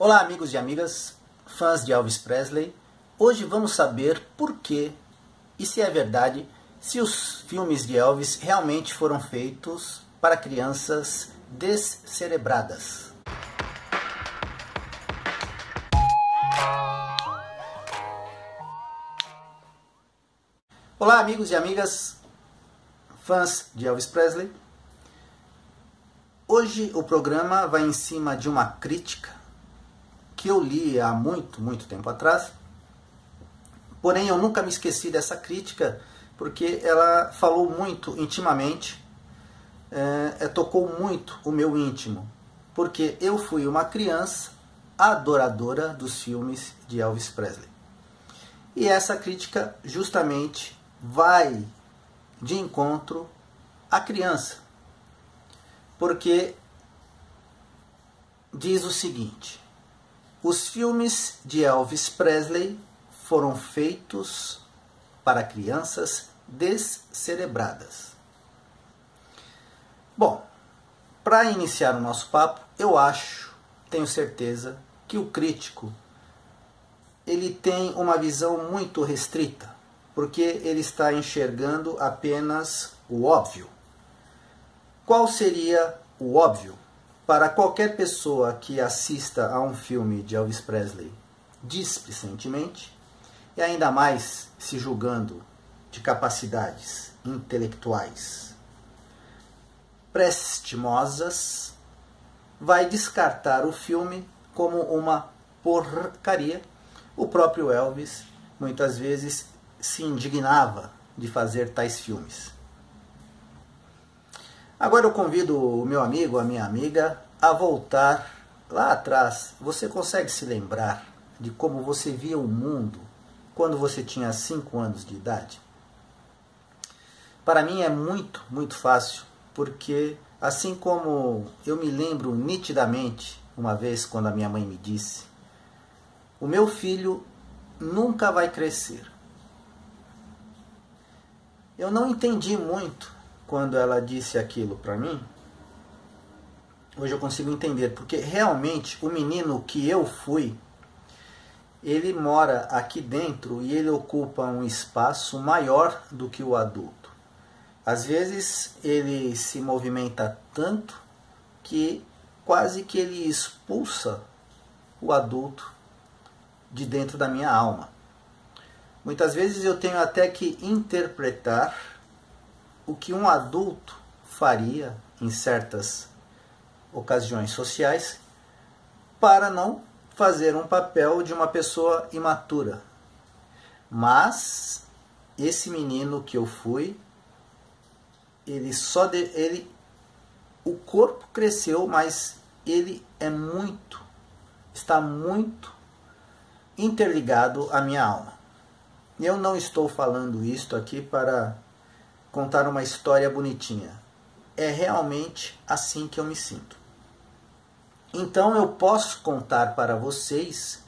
Olá, amigos e amigas, fãs de Elvis Presley. Hoje vamos saber por que e se é verdade se os filmes de Elvis realmente foram feitos para crianças descerebradas. Olá, amigos e amigas, fãs de Elvis Presley. Hoje o programa vai em cima de uma crítica que eu li há muito, muito tempo atrás. Porém, eu nunca me esqueci dessa crítica porque ela falou muito intimamente, é, tocou muito o meu íntimo, porque eu fui uma criança adoradora dos filmes de Elvis Presley. E essa crítica justamente vai de encontro à criança, porque diz o seguinte: os filmes de Elvis Presley foram feitos para crianças descerebradas. Bom, para iniciar o nosso papo, eu acho, tenho certeza, que o crítico ele tem uma visão muito restrita, porque ele está enxergando apenas o óbvio. Qual seria o óbvio? Para qualquer pessoa que assista a um filme de Elvis Presley displicentemente, e ainda mais se julgando de capacidades intelectuais prestimosas, vai descartar o filme como uma porcaria. O próprio Elvis muitas vezes se indignava de fazer tais filmes. Agora eu convido o meu amigo, a minha amiga, a voltar lá atrás. Você consegue se lembrar de como você via o mundo quando você tinha 5 anos de idade? Para mim é muito, muito fácil, porque assim como eu me lembro nitidamente uma vez quando a minha mãe me disse: O meu filho nunca vai crescer. Eu não entendi muito quando ela disse aquilo para mim, hoje eu consigo entender, porque realmente o menino que eu fui, ele mora aqui dentro e ele ocupa um espaço maior do que o adulto. Às vezes ele se movimenta tanto que quase que ele expulsa o adulto de dentro da minha alma. Muitas vezes eu tenho até que interpretar o que um adulto faria em certas ocasiões sociais para não fazer um papel de uma pessoa imatura. Mas esse menino que eu fui, ele só de, ele o corpo cresceu, mas ele é muito está muito interligado à minha alma. Eu não estou falando isto aqui para contar uma história bonitinha. É realmente assim que eu me sinto. Então eu posso contar para vocês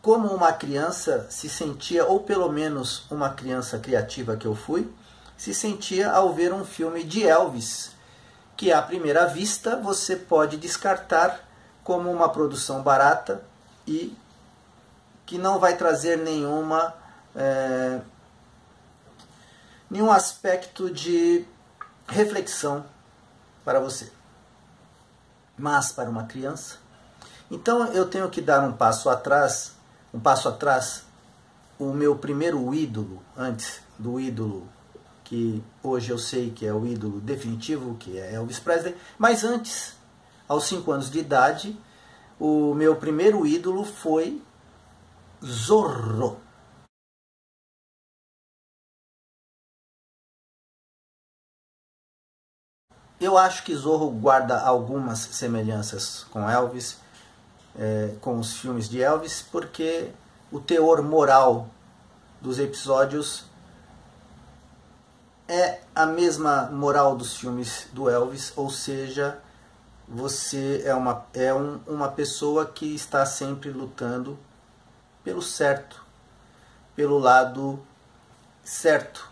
como uma criança se sentia, ou pelo menos uma criança criativa que eu fui, se sentia ao ver um filme de Elvis, que à primeira vista você pode descartar como uma produção barata e que não vai trazer nenhuma é, nenhum aspecto de reflexão para você. Mas para uma criança, então eu tenho que dar um passo atrás, um passo atrás, o meu primeiro ídolo antes do ídolo que hoje eu sei que é o ídolo definitivo, que é Elvis Presley, mas antes, aos 5 anos de idade, o meu primeiro ídolo foi Zorro. Eu acho que Zorro guarda algumas semelhanças com Elvis, é, com os filmes de Elvis, porque o teor moral dos episódios é a mesma moral dos filmes do Elvis, ou seja, você é uma, é um, uma pessoa que está sempre lutando pelo certo, pelo lado certo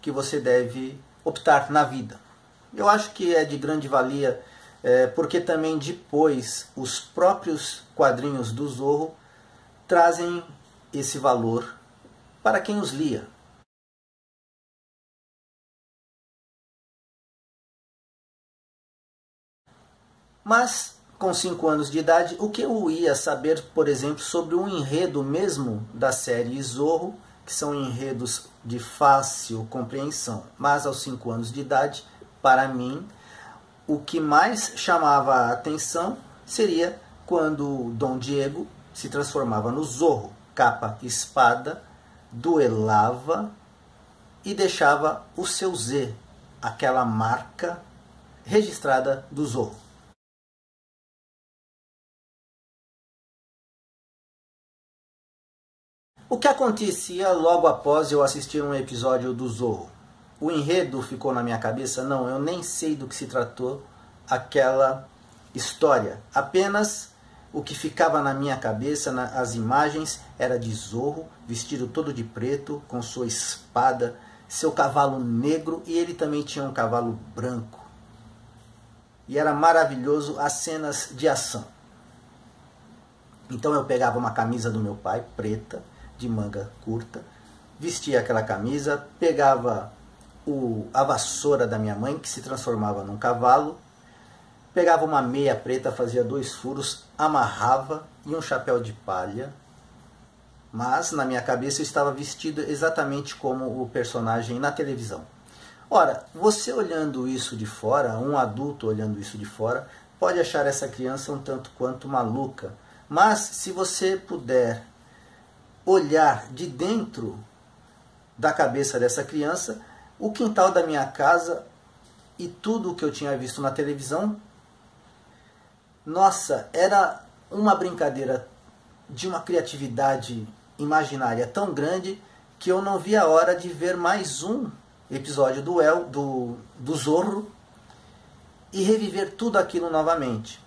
que você deve optar na vida. Eu acho que é de grande valia é, porque também depois os próprios quadrinhos do Zorro trazem esse valor para quem os lia. Mas, com 5 anos de idade, o que eu ia saber, por exemplo, sobre um enredo mesmo da série Zorro, que são enredos de fácil compreensão. Mas aos 5 anos de idade, para mim, o que mais chamava a atenção seria quando Dom Diego se transformava no Zorro, capa espada, duelava e deixava o seu Z, aquela marca registrada do Zorro. O que acontecia logo após eu assistir um episódio do Zorro? O enredo ficou na minha cabeça? Não, eu nem sei do que se tratou aquela história. Apenas o que ficava na minha cabeça, as imagens, era de Zorro, vestido todo de preto, com sua espada, seu cavalo negro e ele também tinha um cavalo branco. E era maravilhoso as cenas de ação. Então eu pegava uma camisa do meu pai, preta, de manga curta, vestia aquela camisa, pegava o, a vassoura da minha mãe, que se transformava num cavalo, pegava uma meia preta, fazia dois furos, amarrava e um chapéu de palha. Mas na minha cabeça eu estava vestido exatamente como o personagem na televisão. Ora, você olhando isso de fora, um adulto olhando isso de fora, pode achar essa criança um tanto quanto maluca. Mas se você puder olhar de dentro da cabeça dessa criança, o quintal da minha casa e tudo o que eu tinha visto na televisão, nossa, era uma brincadeira de uma criatividade imaginária tão grande que eu não vi a hora de ver mais um episódio do El, do, do Zorro e reviver tudo aquilo novamente.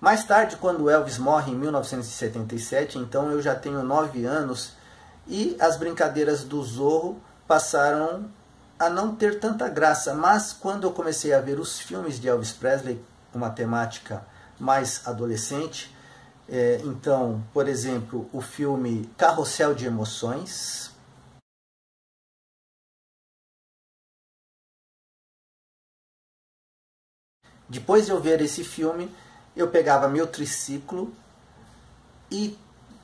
Mais tarde, quando Elvis morre em 1977, então eu já tenho 9 anos e as brincadeiras do Zorro passaram a não ter tanta graça. Mas quando eu comecei a ver os filmes de Elvis Presley, uma temática mais adolescente, é, então, por exemplo, o filme Carrossel de Emoções. Depois de eu ver esse filme, eu pegava meu triciclo e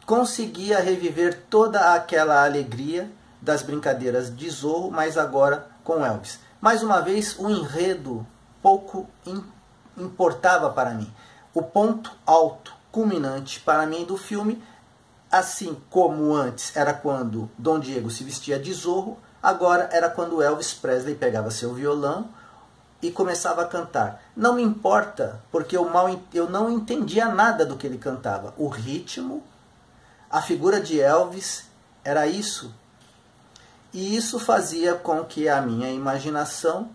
conseguia reviver toda aquela alegria das brincadeiras de Zorro, mas agora com Elvis. Mais uma vez, o enredo pouco importava para mim. O ponto alto, culminante para mim do filme, assim como antes era quando Dom Diego se vestia de Zorro, agora era quando Elvis Presley pegava seu violão e começava a cantar. Não me importa, porque eu, mal, eu não entendia nada do que ele cantava. O ritmo, a figura de Elvis, era isso. E isso fazia com que a minha imaginação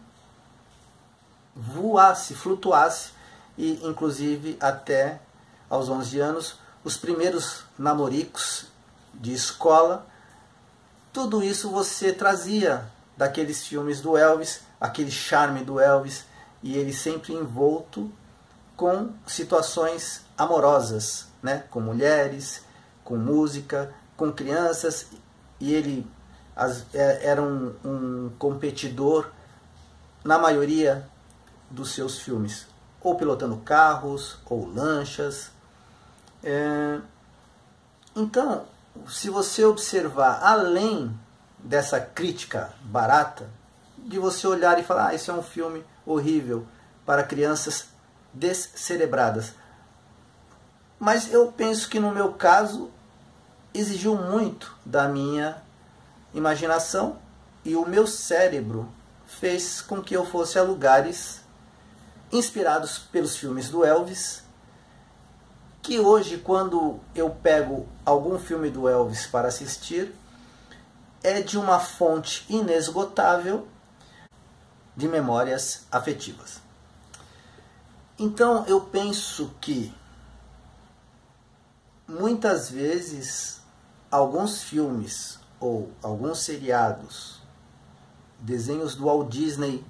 voasse, flutuasse, e inclusive até aos 11 anos, os primeiros namoricos de escola, tudo isso você trazia daqueles filmes do Elvis aquele charme do Elvis e ele sempre envolto com situações amorosas, né? com mulheres, com música, com crianças, e ele as, é, era um, um competidor na maioria dos seus filmes, ou pilotando carros, ou lanchas. É... Então, se você observar além dessa crítica barata, de você olhar e falar: ah, é um filme horrível para crianças descerebradas. Mas eu penso que no meu caso exigiu muito da minha imaginação e o meu cérebro fez com que eu fosse a lugares inspirados pelos filmes do Elvis, que hoje quando eu pego algum filme do Elvis para assistir, é de uma fonte inesgotável de memórias afetivas. Então eu penso que muitas vezes alguns filmes ou alguns seriados, desenhos do Walt Disney,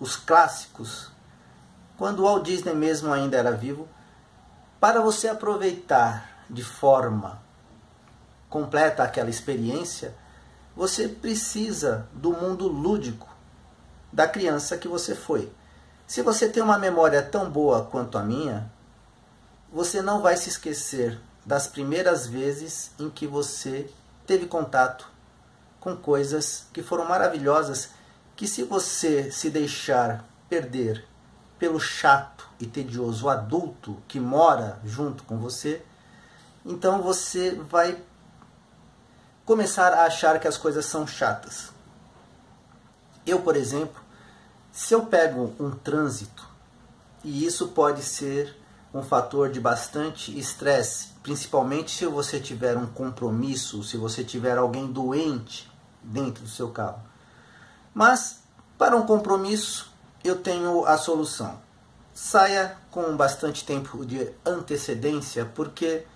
os clássicos, quando o Walt Disney mesmo ainda era vivo, para você aproveitar de forma completa aquela experiência, você precisa do mundo lúdico da criança que você foi. Se você tem uma memória tão boa quanto a minha, você não vai se esquecer das primeiras vezes em que você teve contato com coisas que foram maravilhosas, que se você se deixar perder pelo chato e tedioso adulto que mora junto com você, então você vai começar a achar que as coisas são chatas. Eu, por exemplo, se eu pego um trânsito, e isso pode ser um fator de bastante estresse, principalmente se você tiver um compromisso, se você tiver alguém doente dentro do seu carro. Mas para um compromisso, eu tenho a solução. Saia com bastante tempo de antecedência, porque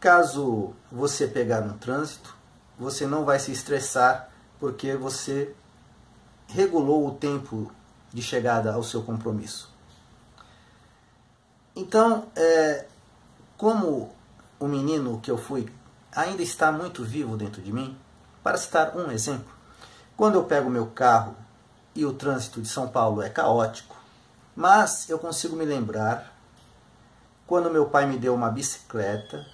caso você pegar no trânsito, você não vai se estressar porque você regulou o tempo de chegada ao seu compromisso. Então, é, como o menino que eu fui ainda está muito vivo dentro de mim, para citar um exemplo, quando eu pego meu carro e o trânsito de São Paulo é caótico, mas eu consigo me lembrar quando meu pai me deu uma bicicleta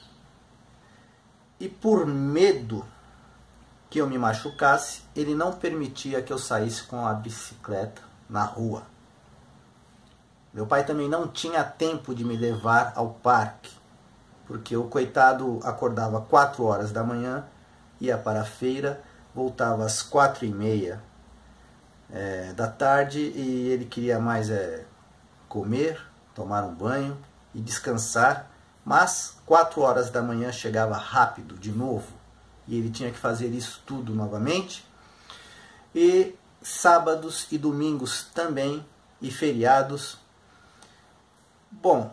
e por medo que eu me machucasse, ele não permitia que eu saísse com a bicicleta na rua. Meu pai também não tinha tempo de me levar ao parque, porque o coitado acordava 4 horas da manhã, ia para a feira, voltava às quatro e meia é, da tarde e ele queria mais é, comer, tomar um banho e descansar, mas quatro horas da manhã chegava rápido de novo e ele tinha que fazer isso tudo novamente. E sábados e domingos também e feriados. Bom,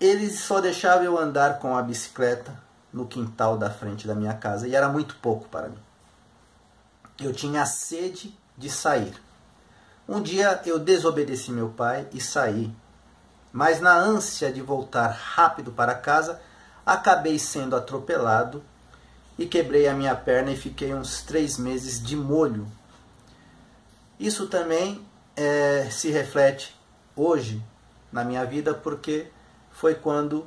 eles só deixavam eu andar com a bicicleta no quintal da frente da minha casa e era muito pouco para mim. Eu tinha sede de sair. Um dia eu desobedeci meu pai e saí, mas na ânsia de voltar rápido para casa, acabei sendo atropelado e quebrei a minha perna e fiquei uns três meses de molho. Isso também é, se reflete hoje na minha vida porque foi quando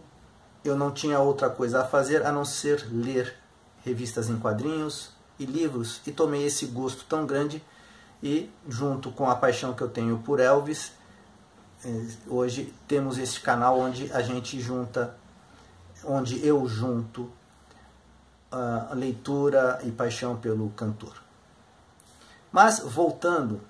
eu não tinha outra coisa a fazer a não ser ler revistas em quadrinhos e livros e tomei esse gosto tão grande e junto com a paixão que eu tenho por Elvis é, hoje temos esse canal onde a gente junta onde eu junto a leitura e paixão pelo cantor. Mas voltando,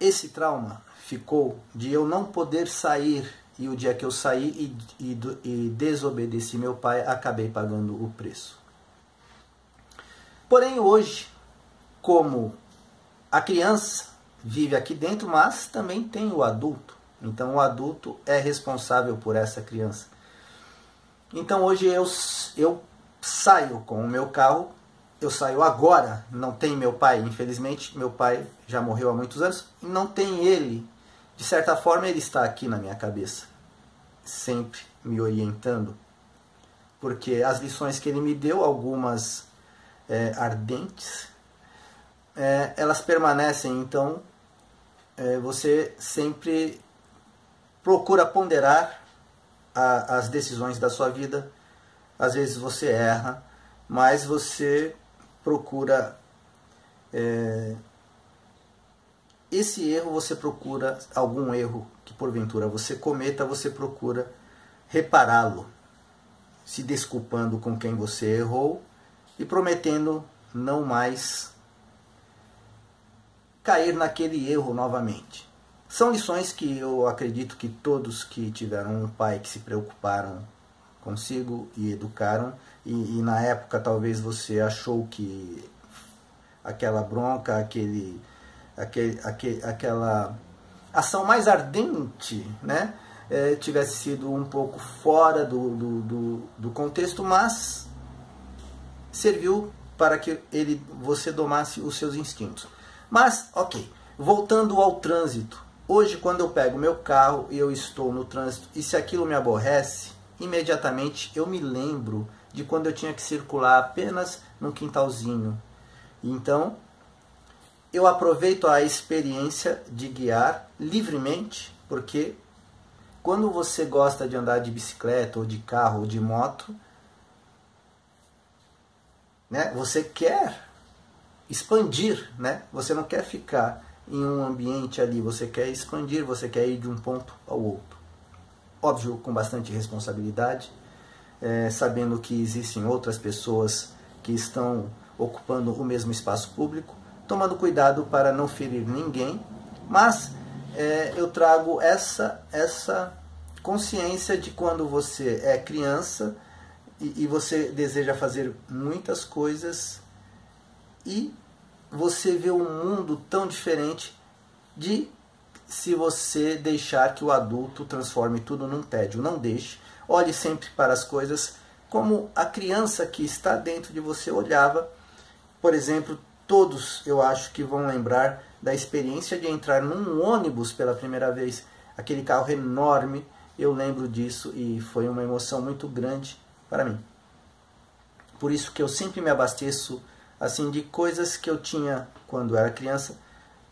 esse trauma ficou de eu não poder sair e o dia que eu saí e, e, e desobedeci meu pai, acabei pagando o preço. Porém, hoje, como a criança vive aqui dentro, mas também tem o adulto. Então, o adulto é responsável por essa criança. Então, hoje eu, eu saio com o meu carro, eu saio agora, não tem meu pai, infelizmente, meu pai já morreu há muitos anos, e não tem ele. De certa forma, ele está aqui na minha cabeça, sempre me orientando, porque as lições que ele me deu, algumas é, ardentes, é, elas permanecem, então é, você sempre procura ponderar a, as decisões da sua vida às vezes você erra, mas você procura. É, esse erro você procura, algum erro que porventura você cometa, você procura repará-lo, se desculpando com quem você errou e prometendo não mais cair naquele erro novamente. São lições que eu acredito que todos que tiveram um pai que se preocuparam consigo e educaram. E, e, na época talvez você achou que aquela bronca, aquele, aquele, aquele aquela ação mais ardente, né? É, tivesse sido um pouco fora do, do, do, do contexto, mas serviu para que ele você domasse os seus instintos. Mas, ok, voltando ao trânsito Hoje, quando eu pego meu carro e eu estou no trânsito e se aquilo me aborrece, imediatamente eu me lembro de quando eu tinha que circular apenas num quintalzinho. Então, eu aproveito a experiência de guiar livremente, porque quando você gosta de andar de bicicleta ou de carro ou de moto, né, você quer expandir, né? Você não quer ficar em um ambiente ali, você quer expandir, você quer ir de um ponto ao outro. Óbvio, com bastante responsabilidade, é, sabendo que existem outras pessoas que estão ocupando o mesmo espaço público, tomando cuidado para não ferir ninguém, mas é, eu trago essa, essa consciência de quando você é criança e, e você deseja fazer muitas coisas e você vê um mundo tão diferente de se você deixar que o adulto transforme tudo num tédio. Não deixe. Olhe sempre para as coisas como a criança que está dentro de você olhava. Por exemplo, todos eu acho que vão lembrar da experiência de entrar num ônibus pela primeira vez, aquele carro enorme. Eu lembro disso e foi uma emoção muito grande para mim. Por isso que eu sempre me abasteço assim de coisas que eu tinha quando era criança,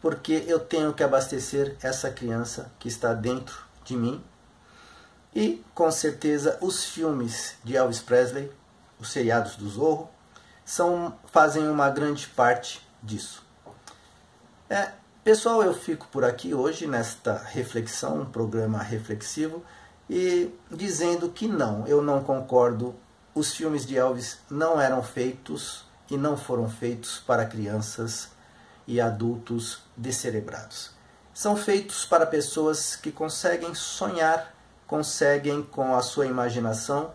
porque eu tenho que abastecer essa criança que está dentro de mim. E com certeza os filmes de Elvis Presley, os seriados do Zorro, são, fazem uma grande parte disso. É, pessoal, eu fico por aqui hoje nesta reflexão, um programa reflexivo, e dizendo que não, eu não concordo. Os filmes de Elvis não eram feitos e não foram feitos para crianças e adultos descerebrados. São feitos para pessoas que conseguem sonhar, conseguem com a sua imaginação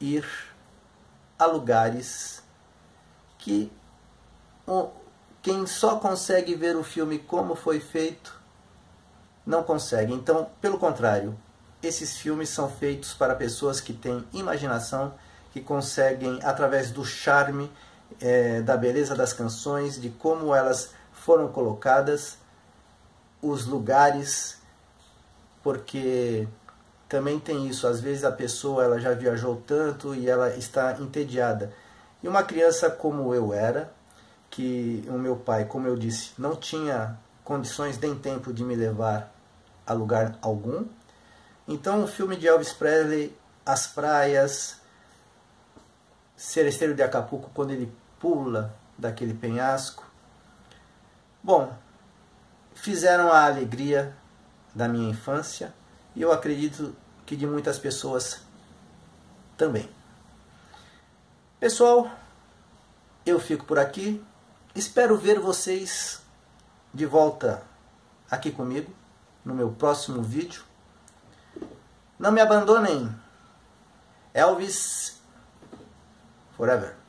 ir a lugares que quem só consegue ver o filme como foi feito não consegue. Então, pelo contrário, esses filmes são feitos para pessoas que têm imaginação, que conseguem, através do charme é, da beleza das canções, de como elas foram colocadas, os lugares, porque também tem isso. Às vezes a pessoa ela já viajou tanto e ela está entediada. E uma criança como eu era, que o meu pai, como eu disse, não tinha condições nem tempo de me levar a lugar algum. Então o filme de Elvis Presley, as praias, Seresteiro de Acapulco, quando ele pula daquele penhasco. Bom, fizeram a alegria da minha infância e eu acredito que de muitas pessoas também. Pessoal, eu fico por aqui. Espero ver vocês de volta aqui comigo no meu próximo vídeo. Não me abandonem. Elvis Forever.